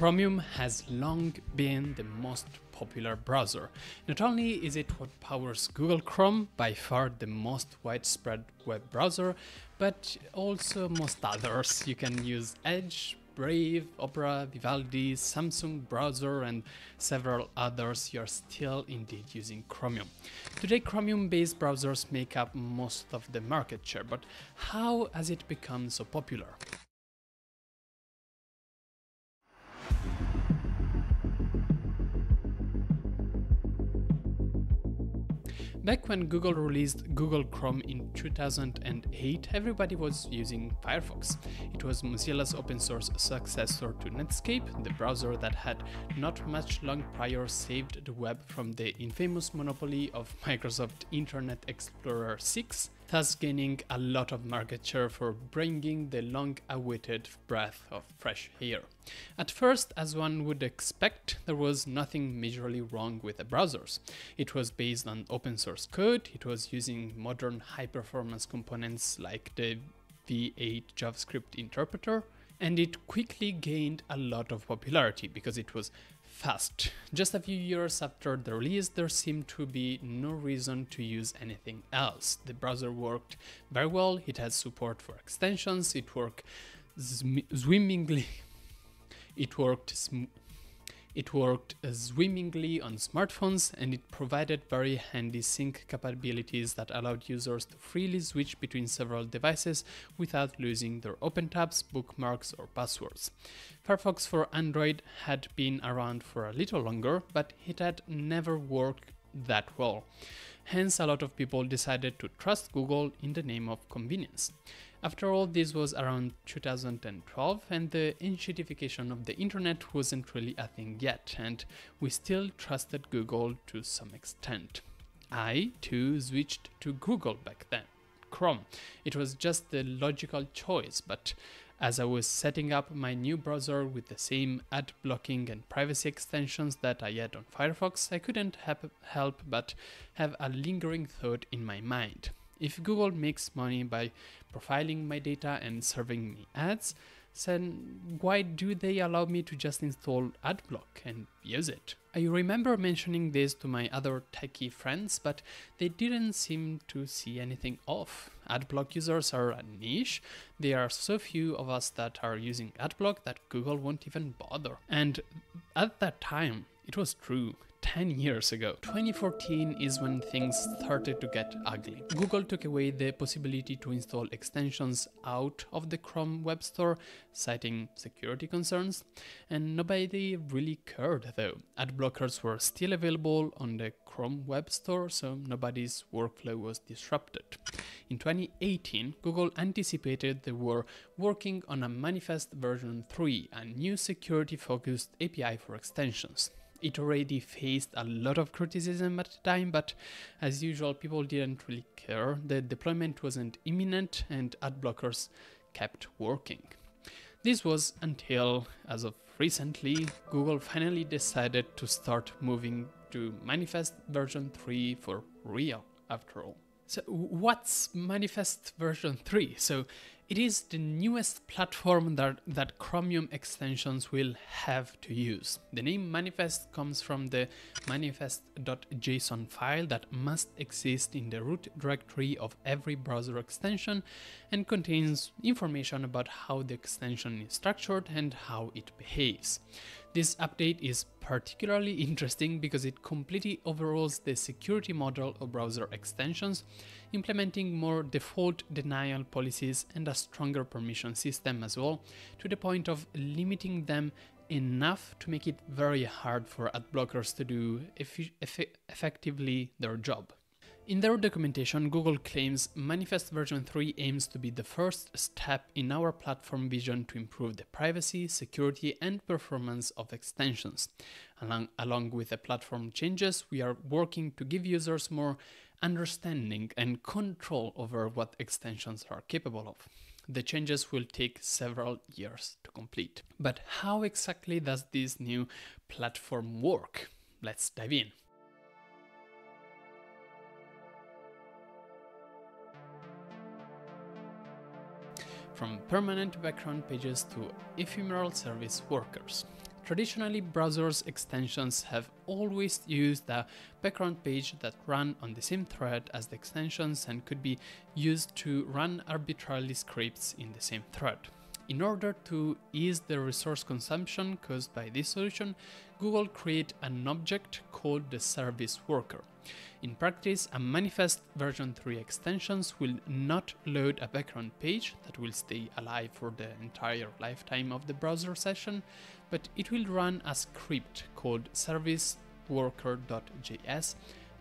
Chromium has long been the most popular browser. Not only is it what powers Google Chrome, by far the most widespread web browser, but also most others. You can use Edge, Brave, Opera, Vivaldi, Samsung browser and several others, you're still indeed using Chromium. Today Chromium-based browsers make up most of the market share, but how has it become so popular? Back when Google released Google Chrome in 2008, everybody was using Firefox. It was Mozilla's open source successor to Netscape, the browser that had not much long prior saved the web from the infamous monopoly of Microsoft Internet Explorer 6 thus gaining a lot of market share for bringing the long-awaited breath of fresh air. At first, as one would expect, there was nothing majorly wrong with the browsers. It was based on open source code, it was using modern high-performance components like the V8 JavaScript interpreter, and it quickly gained a lot of popularity because it was fast. Just a few years after the release, there seemed to be no reason to use anything else. The browser worked very well, it had support for extensions, it worked swimmingly, it worked it worked swimmingly on smartphones and it provided very handy sync capabilities that allowed users to freely switch between several devices without losing their open tabs, bookmarks or passwords. Firefox for Android had been around for a little longer, but it had never worked that well. Hence, a lot of people decided to trust Google in the name of convenience. After all, this was around 2012 and the enshittification of the internet wasn't really a thing yet, and we still trusted Google to some extent. I, too, switched to Google back then, Chrome. It was just the logical choice, but as I was setting up my new browser with the same ad blocking and privacy extensions that I had on Firefox, I couldn't help but have a lingering thought in my mind. If Google makes money by profiling my data and serving me ads, then why do they allow me to just install AdBlock and use it? I remember mentioning this to my other techie friends, but they didn't seem to see anything off. Adblock users are a niche. There are so few of us that are using Adblock that Google won't even bother. And at that time, it was true. 10 years ago. 2014 is when things started to get ugly. Google took away the possibility to install extensions out of the Chrome Web Store, citing security concerns, and nobody really cared though. Ad blockers were still available on the Chrome Web Store, so nobody's workflow was disrupted. In 2018, Google anticipated they were working on a Manifest version 3, a new security focused API for extensions it already faced a lot of criticism at the time, but as usual, people didn't really care. The deployment wasn't imminent and ad blockers kept working. This was until, as of recently, Google finally decided to start moving to Manifest version 3 for real, after all. So, what's Manifest version 3? So, it is the newest platform that, that Chromium extensions will have to use. The name manifest comes from the manifest.json file that must exist in the root directory of every browser extension and contains information about how the extension is structured and how it behaves. This update is particularly interesting because it completely overhauls the security model of browser extensions, implementing more default denial policies and a stronger permission system as well, to the point of limiting them enough to make it very hard for ad blockers to do eff effectively their job. In their documentation, Google claims Manifest version 3 aims to be the first step in our platform vision to improve the privacy, security, and performance of extensions. Along, along with the platform changes, we are working to give users more understanding and control over what extensions are capable of. The changes will take several years to complete. But how exactly does this new platform work? Let's dive in. From permanent background pages to ephemeral service workers. Traditionally, browsers extensions have always used a background page that ran on the same thread as the extensions and could be used to run arbitrarily scripts in the same thread. In order to ease the resource consumption caused by this solution, Google created an object called the service worker. In practice, a manifest version 3 extensions will not load a background page that will stay alive for the entire lifetime of the browser session, but it will run a script called serviceworker.js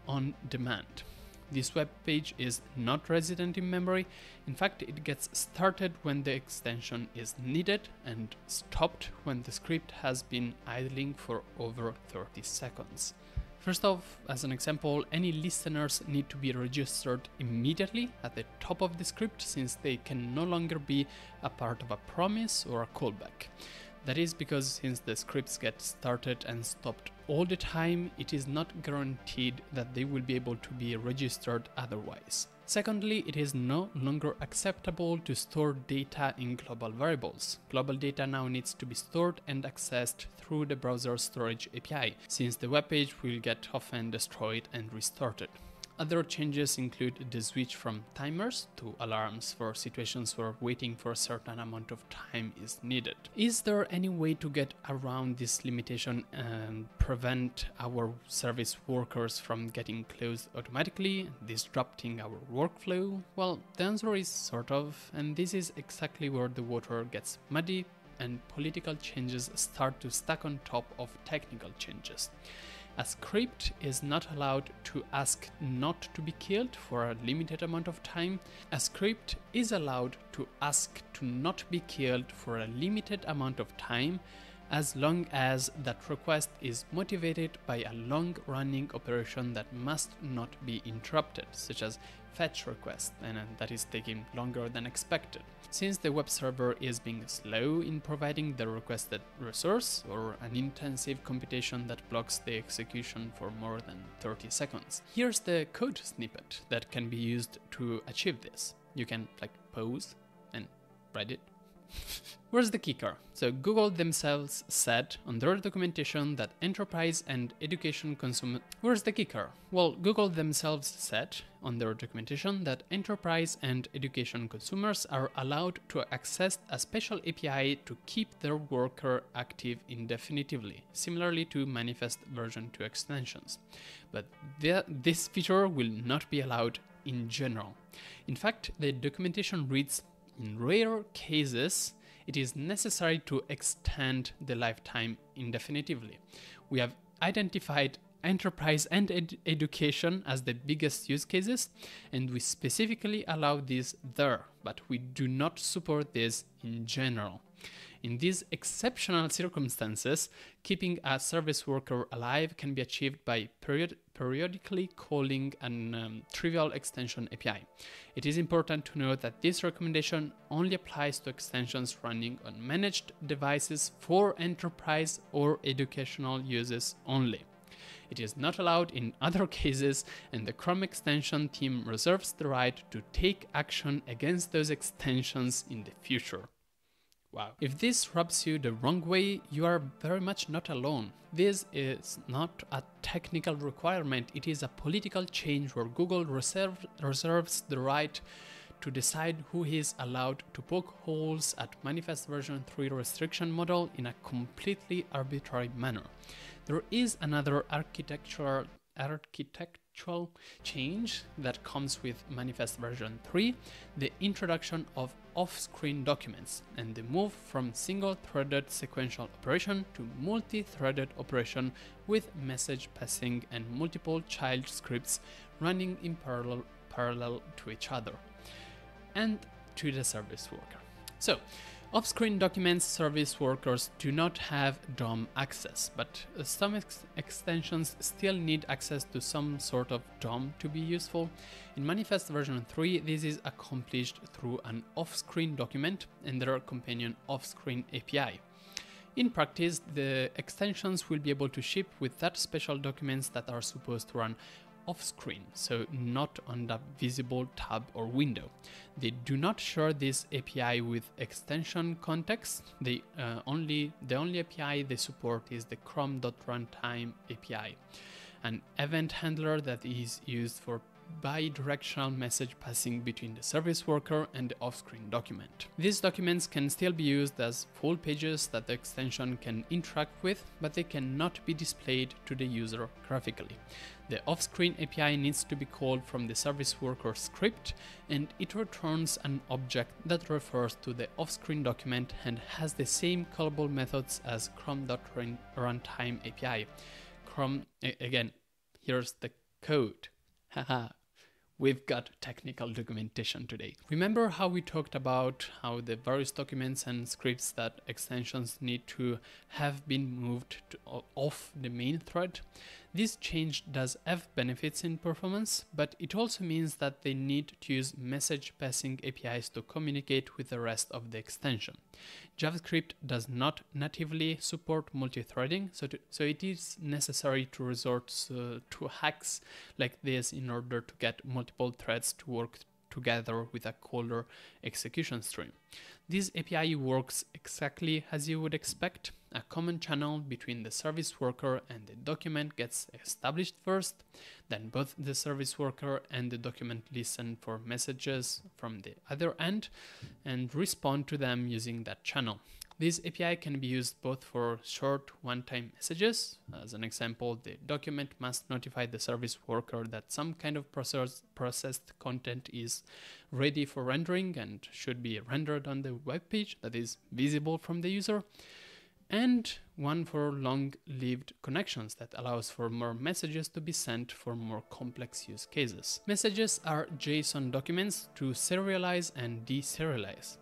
on demand. This web page is not resident in memory. In fact, it gets started when the extension is needed and stopped when the script has been idling for over 30 seconds. First off, as an example, any listeners need to be registered immediately at the top of the script since they can no longer be a part of a promise or a callback. That is because since the scripts get started and stopped all the time, it is not guaranteed that they will be able to be registered otherwise. Secondly, it is no longer acceptable to store data in global variables. Global data now needs to be stored and accessed through the browser storage API, since the web page will get often destroyed and restarted. Other changes include the switch from timers to alarms for situations where waiting for a certain amount of time is needed. Is there any way to get around this limitation and prevent our service workers from getting closed automatically, disrupting our workflow? Well, the answer is sort of, and this is exactly where the water gets muddy and political changes start to stack on top of technical changes. A script is not allowed to ask not to be killed for a limited amount of time. A script is allowed to ask to not be killed for a limited amount of time as long as that request is motivated by a long running operation that must not be interrupted, such as fetch request, and uh, that is taking longer than expected. Since the web server is being slow in providing the requested resource or an intensive computation that blocks the execution for more than 30 seconds. Here's the code snippet that can be used to achieve this. You can like pause and write it Where's the kicker? So Google themselves said on their documentation that enterprise and education consumer Where's the kicker? Well, Google themselves said on their documentation that enterprise and education consumers are allowed to access a special API to keep their worker active indefinitely, similarly to manifest version 2 extensions. But this feature will not be allowed in general. In fact, the documentation reads in rare cases, it is necessary to extend the lifetime indefinitely. We have identified enterprise and ed education as the biggest use cases, and we specifically allow this there, but we do not support this in general. In these exceptional circumstances, keeping a service worker alive can be achieved by period periodically calling an um, trivial extension API. It is important to note that this recommendation only applies to extensions running on managed devices for enterprise or educational uses only. It is not allowed in other cases, and the Chrome extension team reserves the right to take action against those extensions in the future. Wow. If this rubs you the wrong way, you are very much not alone. This is not a technical requirement, it is a political change where Google reserve, reserves the right to decide who is allowed to poke holes at manifest version 3 restriction model in a completely arbitrary manner. There is another architectural architectural change that comes with manifest version 3, the introduction of off-screen documents and the move from single-threaded sequential operation to multi-threaded operation with message passing and multiple child scripts running in parallel, parallel to each other and to the service worker. So, off-screen documents service workers do not have DOM access, but uh, some ex extensions still need access to some sort of DOM to be useful. In Manifest version 3, this is accomplished through an off-screen document and their companion off-screen API. In practice, the extensions will be able to ship with that special documents that are supposed to run off screen, so not on the visible tab or window. They do not share this API with extension context. They uh, only the only API they support is the Chrome.runtime API, an event handler that is used for bidirectional message passing between the service worker and the off-screen document. These documents can still be used as full pages that the extension can interact with, but they cannot be displayed to the user graphically. The off-screen API needs to be called from the service worker script and it returns an object that refers to the off-screen document and has the same callable methods as Chrome.runtime API. Chrome, again, here's the code. Haha we've got technical documentation today. Remember how we talked about how the various documents and scripts that extensions need to have been moved to, off the main thread? This change does have benefits in performance, but it also means that they need to use message passing APIs to communicate with the rest of the extension. JavaScript does not natively support multi-threading, so, so it is necessary to resort uh, to hacks like this in order to get multiple threads to work together with a caller execution stream. This API works exactly as you would expect. A common channel between the service worker and the document gets established first, then both the service worker and the document listen for messages from the other end and respond to them using that channel. This API can be used both for short one-time messages. As an example, the document must notify the service worker that some kind of process, processed content is ready for rendering and should be rendered on the web page that is visible from the user and one for long-lived connections that allows for more messages to be sent for more complex use cases. Messages are JSON documents to serialize and deserialize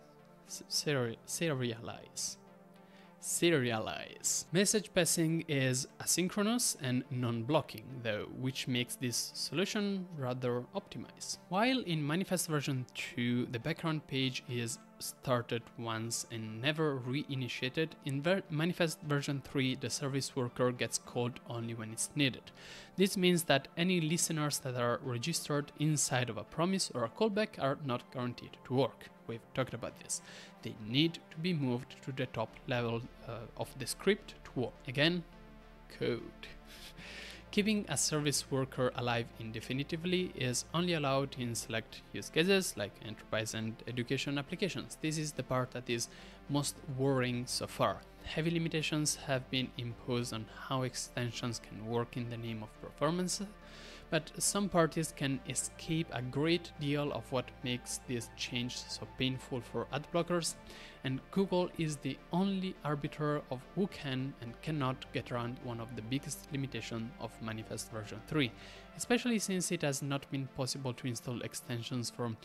seri serialize. Serialize. Message passing is asynchronous and non-blocking, though, which makes this solution rather optimized. While in Manifest version 2, the background page is started once and never reinitiated, in ver Manifest version 3 the service worker gets called only when it's needed. This means that any listeners that are registered inside of a promise or a callback are not guaranteed to work. We've talked about this. They need to be moved to the top level uh, of the script to work. Again, code. Keeping a service worker alive indefinitely is only allowed in select use cases like enterprise and education applications. This is the part that is most worrying so far. Heavy limitations have been imposed on how extensions can work in the name of performance, but some parties can escape a great deal of what makes this change so painful for ad blockers, and Google is the only arbiter of who can and cannot get around one of the biggest limitations of Manifest version 3, especially since it has not been possible to install extensions from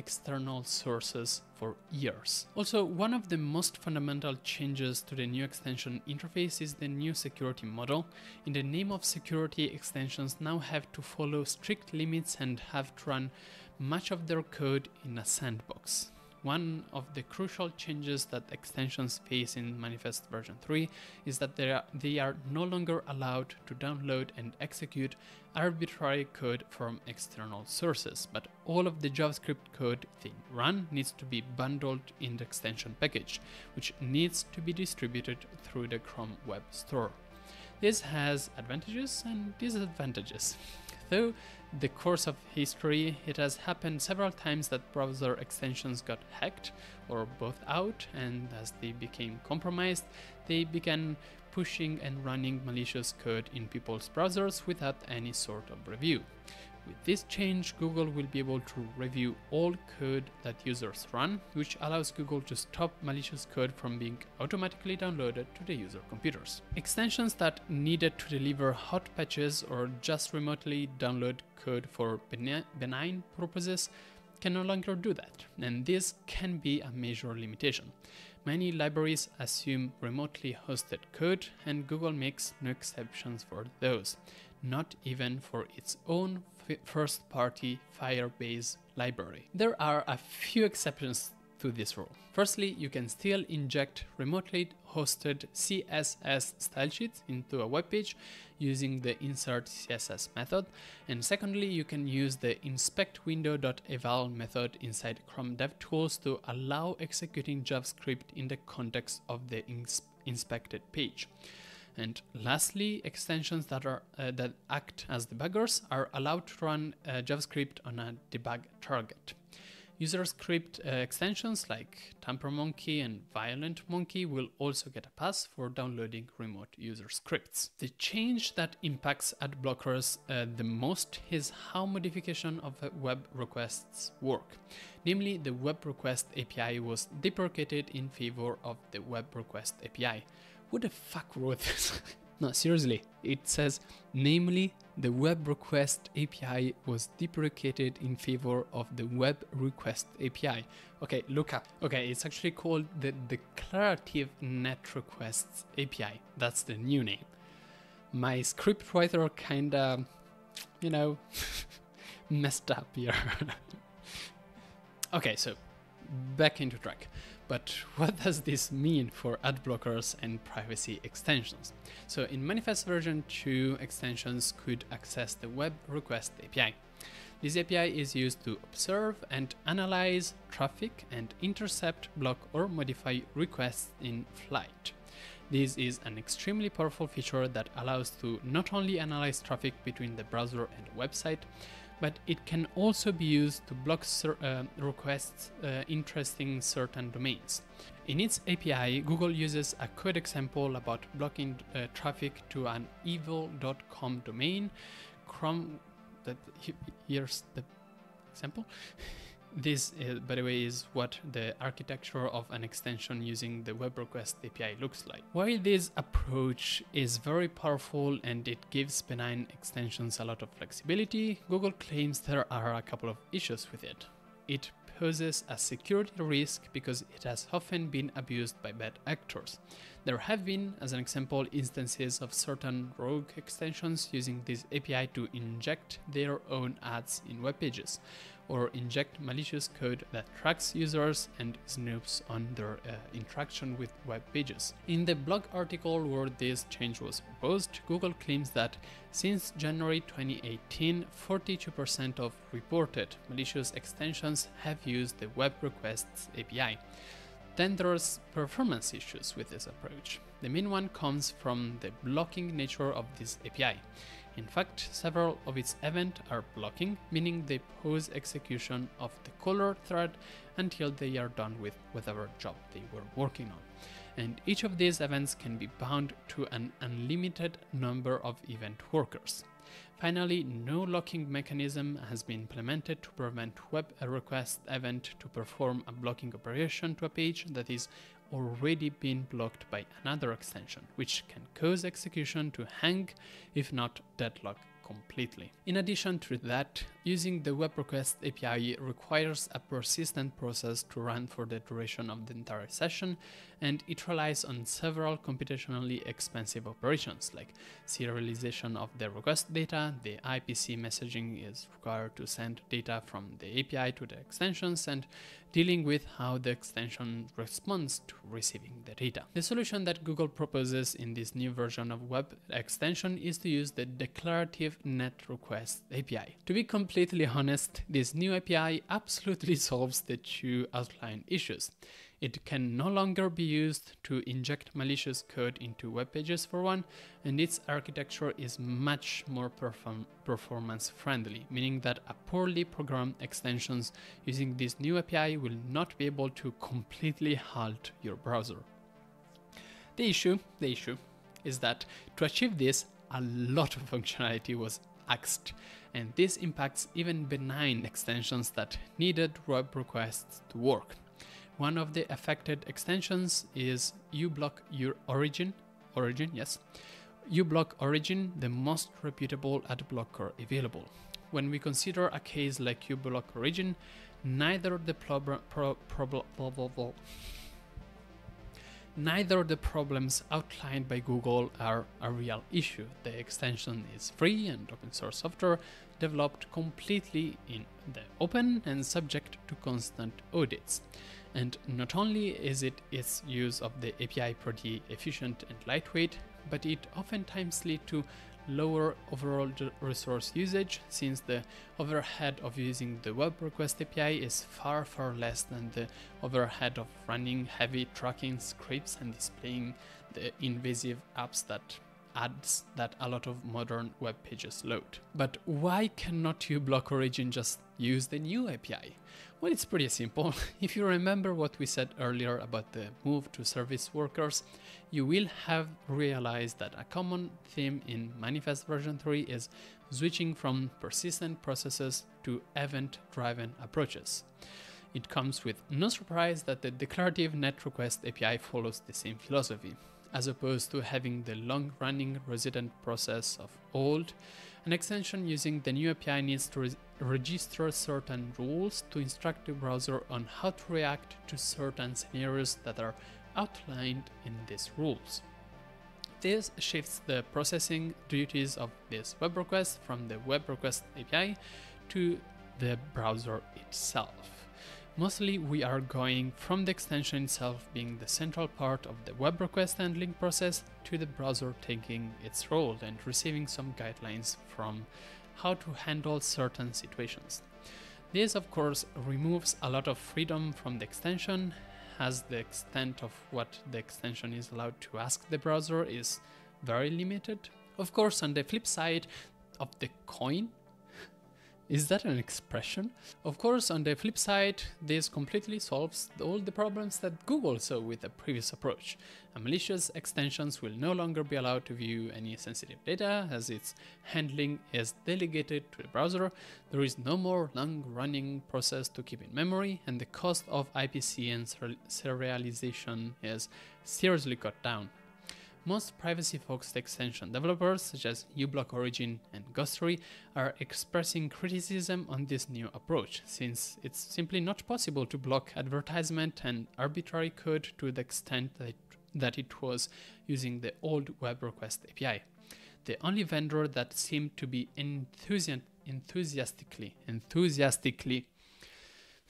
external sources for years. Also, one of the most fundamental changes to the new extension interface is the new security model. In the name of security, extensions now have to follow strict limits and have to run much of their code in a sandbox. One of the crucial changes that extensions face in Manifest version 3 is that they are, they are no longer allowed to download and execute arbitrary code from external sources, but all of the JavaScript code they run needs to be bundled in the extension package, which needs to be distributed through the Chrome Web Store. This has advantages and disadvantages. Though the course of history, it has happened several times that browser extensions got hacked or both out, and as they became compromised, they began pushing and running malicious code in people's browsers without any sort of review. With this change, Google will be able to review all code that users run, which allows Google to stop malicious code from being automatically downloaded to the user computers. Extensions that needed to deliver hot patches or just remotely download code for benign purposes can no longer do that, and this can be a major limitation. Many libraries assume remotely hosted code, and Google makes no exceptions for those, not even for its own first party Firebase library. There are a few exceptions to this rule. Firstly, you can still inject remotely hosted CSS style sheets into a web page using the insert CSS method. And secondly, you can use the inspect_window.eval method inside Chrome DevTools to allow executing JavaScript in the context of the ins inspected page. And lastly, extensions that are uh, that act as debuggers are allowed to run uh, JavaScript on a debug target. User script uh, extensions like TamperMonkey and ViolentMonkey will also get a pass for downloading remote user scripts. The change that impacts ad blockers uh, the most is how modification of web requests work. Namely, the web request API was deprecated in favor of the web request API. Who the fuck wrote this? no, seriously, it says, namely, the web request API was deprecated in favor of the web request API. Okay, look up. Okay, it's actually called the Declarative Net Requests API. That's the new name. My scriptwriter kinda, you know, messed up here. okay, so back into track. But what does this mean for ad blockers and privacy extensions? So in Manifest version 2, extensions could access the web request API. This API is used to observe and analyze traffic and intercept, block or modify requests in flight. This is an extremely powerful feature that allows to not only analyze traffic between the browser and website, but it can also be used to block uh, requests uh, interesting certain domains. In its API, Google uses a code example about blocking uh, traffic to an evil.com domain. Chrome, that here's the example. This, uh, by the way, is what the architecture of an extension using the web request API looks like. While this approach is very powerful and it gives benign extensions a lot of flexibility, Google claims there are a couple of issues with it. It poses a security risk because it has often been abused by bad actors. There have been, as an example, instances of certain rogue extensions using this API to inject their own ads in web pages, or inject malicious code that tracks users and snoops on their uh, interaction with web pages. In the blog article where this change was proposed, Google claims that since January 2018, 42% of reported malicious extensions have used the Web Requests API. Then there's performance issues with this approach. The main one comes from the blocking nature of this API. In fact, several of its events are blocking, meaning they pause execution of the caller thread until they are done with whatever job they were working on. And each of these events can be bound to an unlimited number of event workers. Finally, no locking mechanism has been implemented to prevent web request event to perform a blocking operation to a page that is already been blocked by another extension, which can cause execution to hang, if not deadlock completely. In addition to that, using the web request API requires a persistent process to run for the duration of the entire session, and it relies on several computationally expensive operations like serialization of the request data, the IPC messaging is required to send data from the API to the extensions, and dealing with how the extension responds to receiving the data. The solution that Google proposes in this new version of web extension is to use the declarative net request API. To be completely honest, this new API absolutely solves the two outlined issues. It can no longer be used to inject malicious code into web pages for one, and its architecture is much more perform performance friendly, meaning that a poorly programmed extensions using this new API will not be able to completely halt your browser. The issue, the issue, is that to achieve this, a lot of functionality was axed, and this impacts even benign extensions that needed web requests to work. One of the affected extensions is uBlock your origin, origin, yes. uBlock origin, the most reputable ad blocker available. When we consider a case like uBlock origin, neither the pro- pro- pro- neither of the problems outlined by Google are a real issue. The extension is free and open source software developed completely in the open and subject to constant audits And not only is it its use of the API pretty efficient and lightweight, but it oftentimes leads to lower overall resource usage since the overhead of using the web request API is far far less than the overhead of running heavy tracking scripts and displaying the invasive apps that adds that a lot of modern web pages load. But why cannot uBlock Origin just use the new API? Well, it's pretty simple. if you remember what we said earlier about the move to service workers, you will have realized that a common theme in Manifest version 3 is switching from persistent processes to event-driven approaches. It comes with no surprise that the declarative NET request API follows the same philosophy as opposed to having the long running resident process of old. An extension using the new API needs to register certain rules to instruct the browser on how to react to certain scenarios that are outlined in these rules. This shifts the processing duties of this web request from the web request API to the browser itself. Mostly we are going from the extension itself being the central part of the web request handling process to the browser taking its role and receiving some guidelines from how to handle certain situations. This of course removes a lot of freedom from the extension as the extent of what the extension is allowed to ask the browser is very limited. Of course on the flip side of the coin is that an expression? Of course, on the flip side, this completely solves all the problems that Google saw with the previous approach. A malicious extensions will no longer be allowed to view any sensitive data as its handling is delegated to the browser. There is no more long-running process to keep in memory and the cost of IPC and serialization is seriously cut down. Most privacy-focused extension developers, such as uBlock Origin and Ghostery, are expressing criticism on this new approach, since it's simply not possible to block advertisement and arbitrary code to the extent that, that it was using the old web request API. The only vendor that seemed to be enthusi enthusiastically, enthusiastically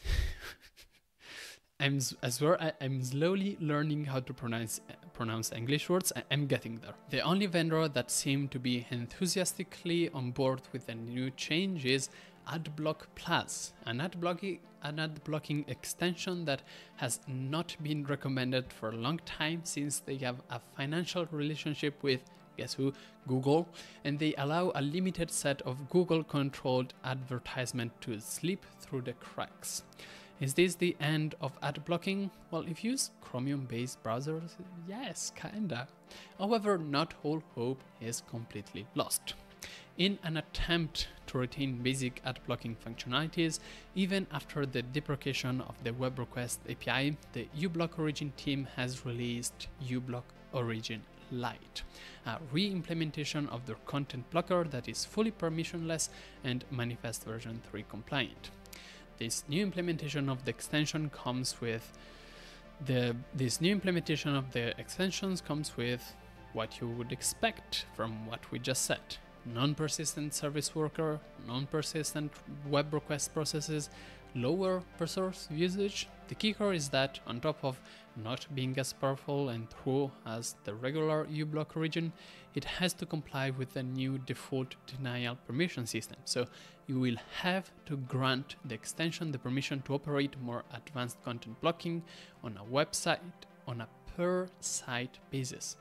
I'm, I swear I, am slowly learning how to pronounce pronounce English words. I, am getting there. The only vendor that seemed to be enthusiastically on board with the new change is AdBlock Plus, an ad blocking an ad blocking extension that has not been recommended for a long time since they have a financial relationship with guess who Google and they allow a limited set of Google controlled advertisement to slip through the cracks. Is this the end of ad blocking? Well, if you use Chromium-based browsers, yes, kinda. However, not all hope is completely lost. In an attempt to retain basic ad blocking functionalities, even after the deprecation of the web request API, the uBlock Origin team has released uBlock Origin Lite, a re-implementation of their content blocker that is fully permissionless and Manifest version 3 compliant this new implementation of the extension comes with the this new implementation of the extensions comes with what you would expect from what we just said. Non-persistent service worker, non-persistent web request processes, lower resource usage. The kicker is that on top of not being as powerful and true as the regular uBlock Origin, it has to comply with the new default denial permission system. So you will have to grant the extension the permission to operate more advanced content blocking on a website on a per site basis.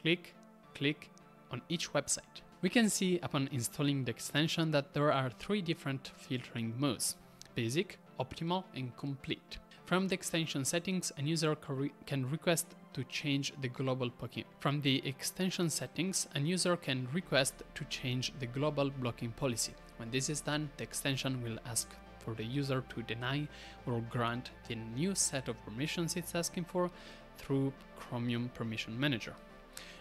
Click, click on each website. We can see upon installing the extension that there are three different filtering modes, basic, optimal and complete. From the extension settings, a user can request to change the global blocking. From the extension settings, a user can request to change the global blocking policy. When this is done, the extension will ask for the user to deny or grant the new set of permissions it's asking for through Chromium Permission Manager.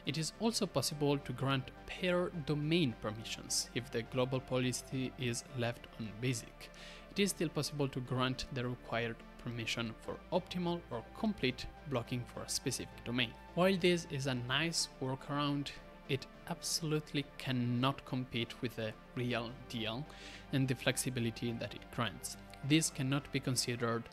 It is also possible to grant pair domain permissions if the global policy is left on basic. It is still possible to grant the required permission for optimal or complete blocking for a specific domain. While this is a nice workaround, it absolutely cannot compete with the real deal and the flexibility that it grants. This cannot be considered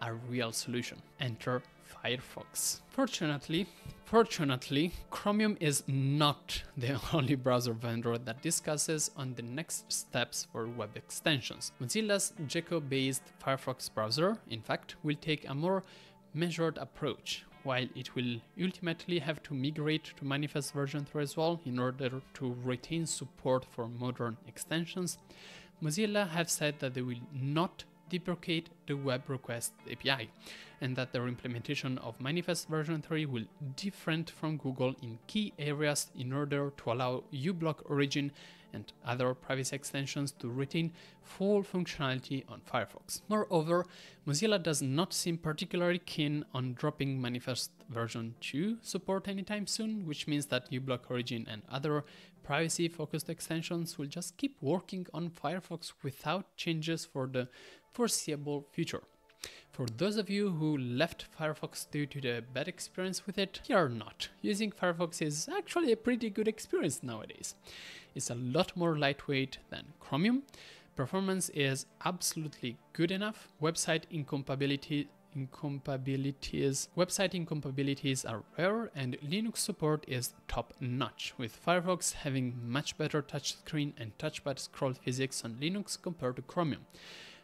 a real solution. Enter Firefox. Fortunately, fortunately, Chromium is not the only browser vendor that discusses on the next steps for web extensions. Mozilla's Gecko-based Firefox browser, in fact, will take a more measured approach, while it will ultimately have to migrate to Manifest version 3 as well in order to retain support for modern extensions. Mozilla have said that they will not deprecate the web request API and that their implementation of Manifest version 3 will different from Google in key areas in order to allow uBlock Origin and other privacy extensions to retain full functionality on Firefox. Moreover, Mozilla does not seem particularly keen on dropping Manifest version 2 support anytime soon, which means that uBlock Origin and other privacy focused extensions will just keep working on Firefox without changes for the foreseeable future. For those of you who left Firefox due to the bad experience with it, you're not. Using Firefox is actually a pretty good experience nowadays. It's a lot more lightweight than Chromium. Performance is absolutely good enough. Website incompatibility incompatibilities. Website incompatibilities are rare and Linux support is top notch, with Firefox having much better touchscreen and touchpad scroll physics on Linux compared to Chromium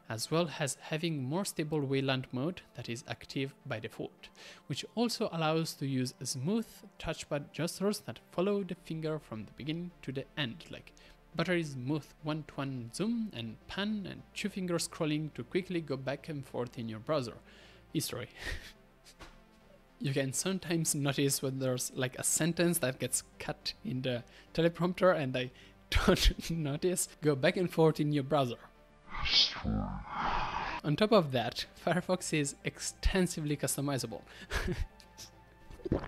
as well as having more stable Wayland mode that is active by default, which also allows to use smooth touchpad gestures that follow the finger from the beginning to the end, like buttery smooth one-to-one zoom and pan and two-finger scrolling to quickly go back and forth in your browser. History. you can sometimes notice when there's like a sentence that gets cut in the teleprompter and I don't notice, go back and forth in your browser. On top of that, Firefox is extensively customizable.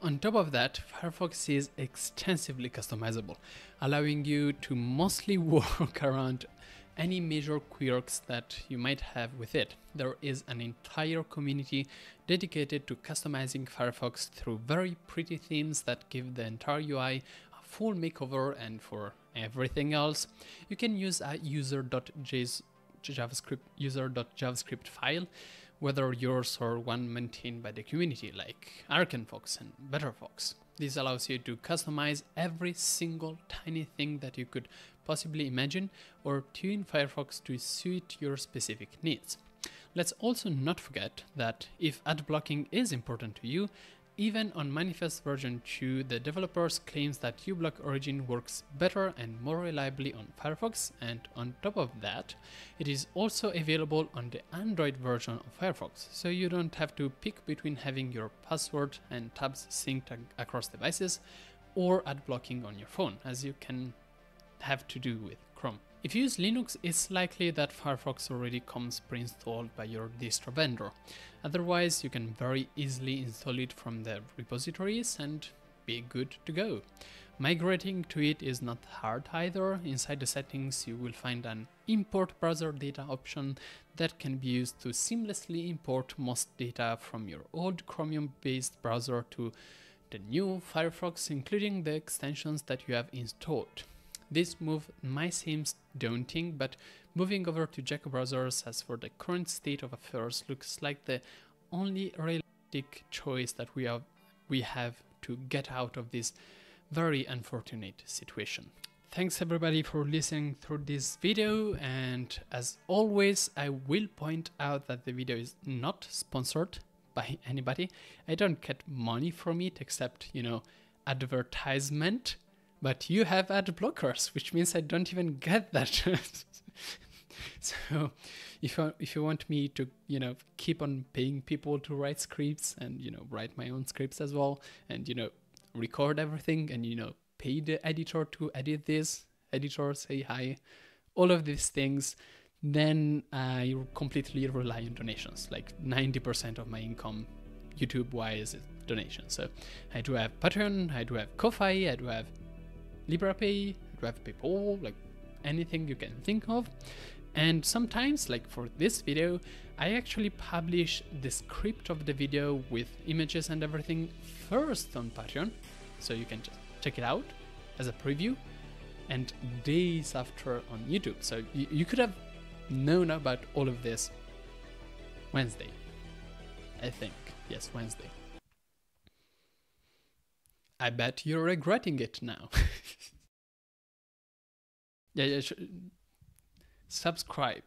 On top of that, Firefox is extensively customizable, allowing you to mostly work around any major quirks that you might have with it. There is an entire community dedicated to customizing Firefox through very pretty themes that give the entire UI a full makeover and for everything else, you can use a user.javascript user.javascript file, whether yours or one maintained by the community like ArkenFox and BetterFox. This allows you to customize every single tiny thing that you could possibly imagine or tune Firefox to suit your specific needs. Let's also not forget that if ad blocking is important to you, even on Manifest version 2, the developers claims that uBlock Origin works better and more reliably on Firefox, and on top of that, it is also available on the Android version of Firefox, so you don't have to pick between having your password and tabs synced across devices or ad blocking on your phone, as you can have to do with Chrome. If you use Linux, it's likely that Firefox already comes pre-installed by your distro vendor. Otherwise, you can very easily install it from the repositories and be good to go. Migrating to it is not hard either. Inside the settings, you will find an import browser data option that can be used to seamlessly import most data from your old Chromium based browser to the new Firefox, including the extensions that you have installed. This move might seem daunting, but moving over to Gecko browsers as for the current state of affairs looks like the only realistic choice that we have, we have to get out of this very unfortunate situation. Thanks everybody for listening through this video and as always I will point out that the video is not sponsored by anybody. I don't get money from it except, you know, advertisement but you have ad blockers, which means I don't even get that. so if you, if you want me to, you know, keep on paying people to write scripts and, you know, write my own scripts as well and, you know, record everything and, you know, pay the editor to edit this, editor say hi, all of these things, then I completely rely on donations. Like 90% of my income YouTube wise is donations. So I do have Patreon, I do have Ko-Fi, I do have Liberapay, Drive PayPal, like anything you can think of. And sometimes, like for this video, I actually publish the script of the video with images and everything first on Patreon, so you can just check it out as a preview, and days after on YouTube. So you, you could have known about all of this Wednesday. I think. Yes, Wednesday. I bet you're regretting it now. yeah, yeah. Subscribe.